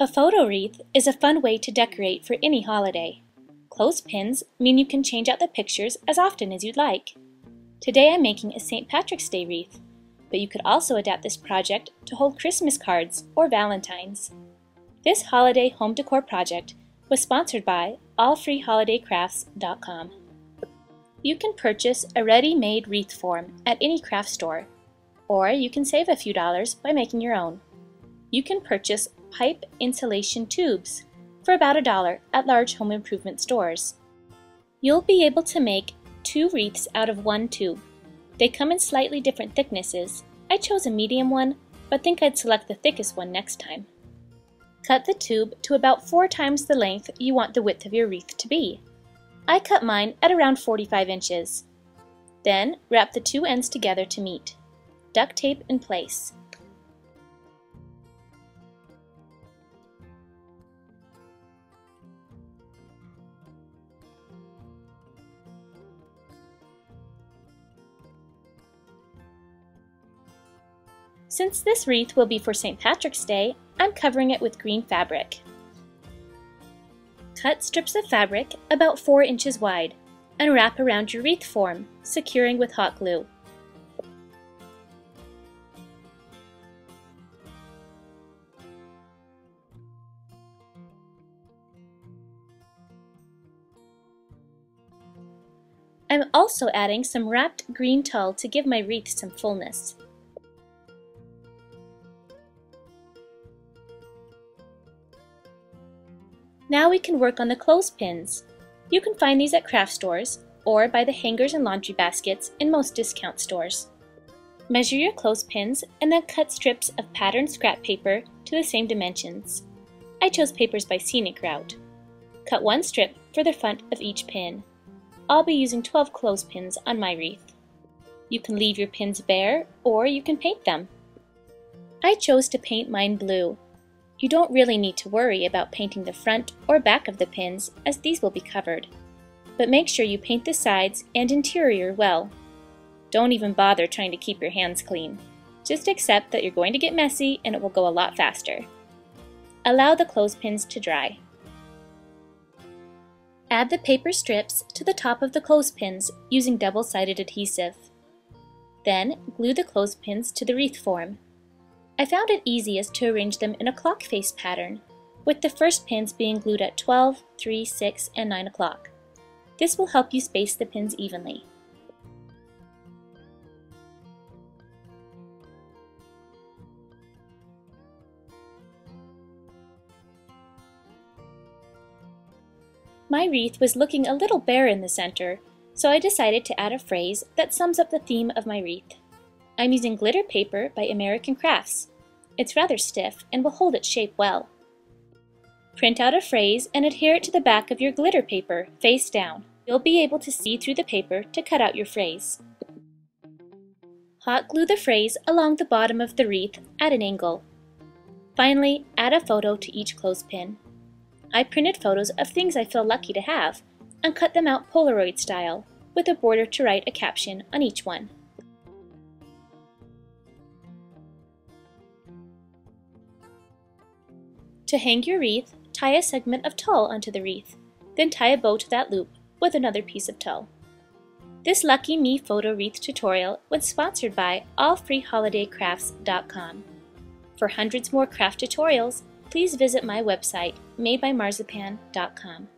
A photo wreath is a fun way to decorate for any holiday. Clothespins mean you can change out the pictures as often as you'd like. Today I'm making a St. Patrick's Day wreath, but you could also adapt this project to hold Christmas cards or Valentine's. This holiday home decor project was sponsored by allfreeholidaycrafts.com. You can purchase a ready-made wreath form at any craft store, or you can save a few dollars by making your own. You can purchase pipe insulation tubes for about a dollar at large home improvement stores. You'll be able to make two wreaths out of one tube. They come in slightly different thicknesses. I chose a medium one, but think I'd select the thickest one next time. Cut the tube to about four times the length you want the width of your wreath to be. I cut mine at around 45 inches. Then wrap the two ends together to meet. Duct tape in place. Since this wreath will be for St. Patrick's Day, I'm covering it with green fabric. Cut strips of fabric about 4 inches wide and wrap around your wreath form, securing with hot glue. I'm also adding some wrapped green tulle to give my wreath some fullness. Now we can work on the clothespins. You can find these at craft stores or by the hangers and laundry baskets in most discount stores. Measure your clothespins and then cut strips of patterned scrap paper to the same dimensions. I chose papers by Scenic Route. Cut one strip for the front of each pin. I'll be using 12 clothespins on my wreath. You can leave your pins bare or you can paint them. I chose to paint mine blue you don't really need to worry about painting the front or back of the pins as these will be covered. But make sure you paint the sides and interior well. Don't even bother trying to keep your hands clean. Just accept that you're going to get messy and it will go a lot faster. Allow the clothespins to dry. Add the paper strips to the top of the clothespins using double-sided adhesive. Then glue the clothespins to the wreath form. I found it easiest to arrange them in a clock face pattern, with the first pins being glued at 12, 3, 6, and 9 o'clock. This will help you space the pins evenly. My wreath was looking a little bare in the center, so I decided to add a phrase that sums up the theme of my wreath. I'm using glitter paper by American Crafts. It's rather stiff and will hold its shape well. Print out a phrase and adhere it to the back of your glitter paper, face down. You'll be able to see through the paper to cut out your phrase. Hot glue the phrase along the bottom of the wreath at an angle. Finally, add a photo to each clothespin. I printed photos of things I feel lucky to have and cut them out Polaroid style, with a border to write a caption on each one. To hang your wreath, tie a segment of tulle onto the wreath, then tie a bow to that loop with another piece of tulle. This Lucky Me photo wreath tutorial was sponsored by allfreeholidaycrafts.com. For hundreds more craft tutorials, please visit my website, madebymarzipan.com.